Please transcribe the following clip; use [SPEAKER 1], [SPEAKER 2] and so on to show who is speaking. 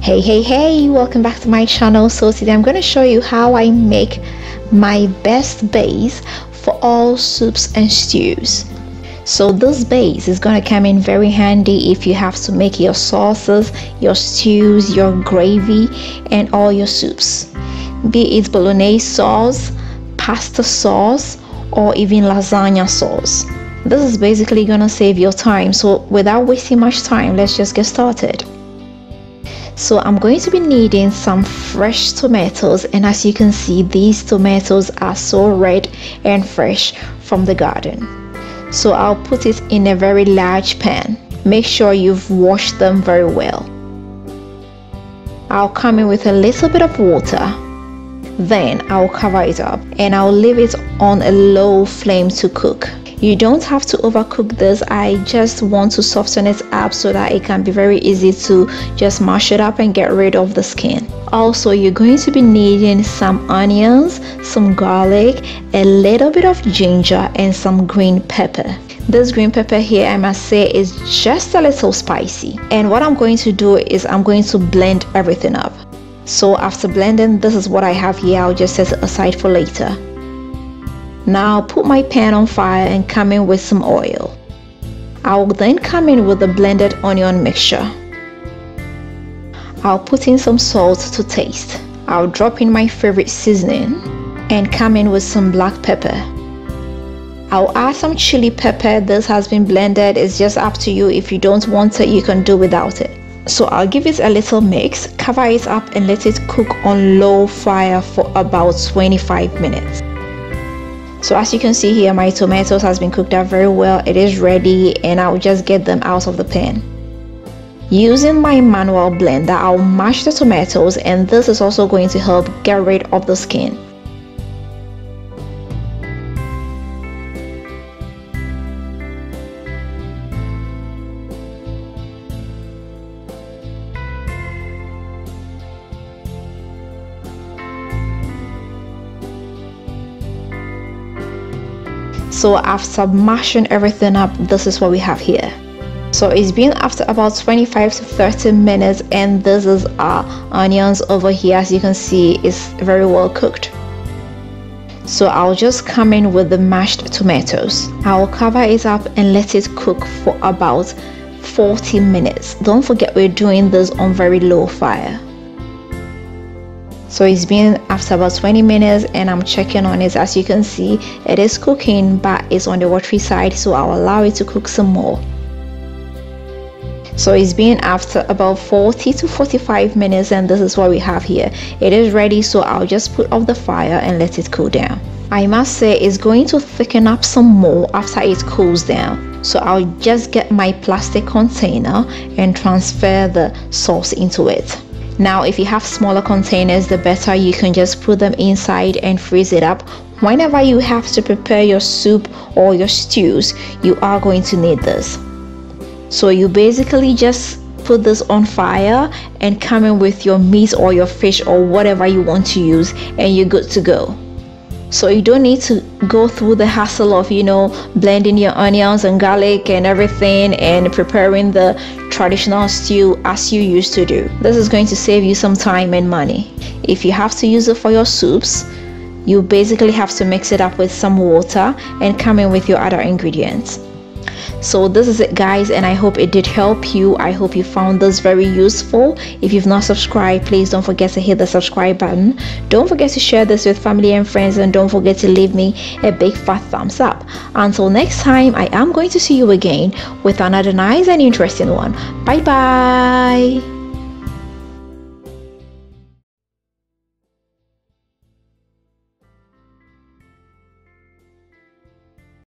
[SPEAKER 1] hey hey hey welcome back to my channel. So today i'm going to show you how i make my best base for all soups and stews. So this base is going to come in very handy if you have to make your sauces your stews your gravy and all your soups. Be it bolognese sauce pasta sauce or even lasagna sauce. This is basically gonna save your time. So without wasting much time let's just get started so I'm going to be needing some fresh tomatoes and as you can see these tomatoes are so red and fresh from the garden. So I'll put it in a very large pan. Make sure you've washed them very well. I'll come in with a little bit of water. Then I'll cover it up and I'll leave it on a low flame to cook you don't have to overcook this. I just want to soften it up so that it can be very easy to just mash it up and get rid of the skin. Also you're going to be needing some onions some garlic a little bit of ginger and some green pepper. This green pepper here i must say is just a little spicy. And what i'm going to do is i'm going to blend everything up. So after blending this is what i have here. I'll just set it aside for later now put my pan on fire and come in with some oil. I will then come in with the blended onion mixture. I'll put in some salt to taste. I'll drop in my favorite seasoning and come in with some black pepper. I'll add some chili pepper. This has been blended. It's just up to you. If you don't want it, you can do without it. So I'll give it a little mix, cover it up and let it cook on low fire for about 25 minutes so as you can see here my tomatoes has been cooked up very well. It is ready and I'll just get them out of the pan. Using my manual blender I'll mash the tomatoes and this is also going to help get rid of the skin so after mashing everything up this is what we have here. So it's been after about 25 to 30 minutes and this is our onions over here. As you can see it's very well cooked. So I'll just come in with the mashed tomatoes. I'll cover it up and let it cook for about 40 minutes. Don't forget we're doing this on very low fire so it's been after about 20 minutes and i'm checking on it. As you can see it is cooking but it's on the watery side so i'll allow it to cook some more. So it's been after about 40 to 45 minutes and this is what we have here. It is ready so i'll just put off the fire and let it cool down. I must say it's going to thicken up some more after it cools down. So i'll just get my plastic container and transfer the sauce into it now if you have smaller containers the better. You can just put them inside and freeze it up. Whenever you have to prepare your soup or your stews you are going to need this. So you basically just put this on fire and come in with your meat or your fish or whatever you want to use and you're good to go so you don't need to go through the hassle of you know blending your onions and garlic and everything and preparing the traditional stew as you used to do. This is going to save you some time and money. If you have to use it for your soups you basically have to mix it up with some water and come in with your other ingredients so this is it guys and i hope it did help you. I hope you found this very useful. If you've not subscribed please don't forget to hit the subscribe button. Don't forget to share this with family and friends and don't forget to leave me a big fat thumbs up. Until next time i am going to see you again with another nice and interesting one. Bye bye